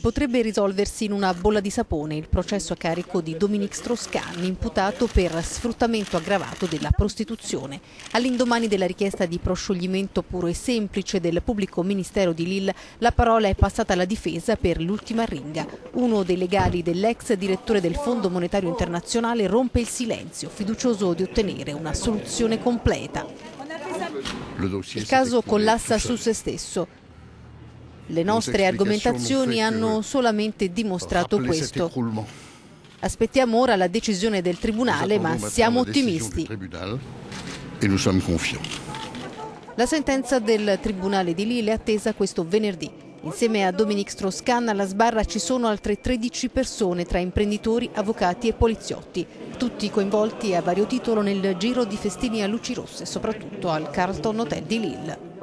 Potrebbe risolversi in una bolla di sapone il processo a carico di Dominique Strauss-Kahn, imputato per sfruttamento aggravato della prostituzione. All'indomani della richiesta di proscioglimento puro e semplice del pubblico ministero di Lille, la parola è passata alla difesa per l'ultima ringa. Uno dei legali dell'ex direttore del Fondo Monetario Internazionale rompe il silenzio, fiducioso di ottenere una soluzione completa. Il caso collassa su se stesso. Le nostre argomentazioni hanno solamente dimostrato questo. Aspettiamo ora la decisione del Tribunale, ma siamo ottimisti. La sentenza del Tribunale di Lille è attesa questo venerdì. Insieme a Dominique Strauss-Kahn alla sbarra ci sono altre 13 persone tra imprenditori, avvocati e poliziotti, tutti coinvolti a vario titolo nel giro di festini a luci rosse, soprattutto al Carlton Hotel di Lille.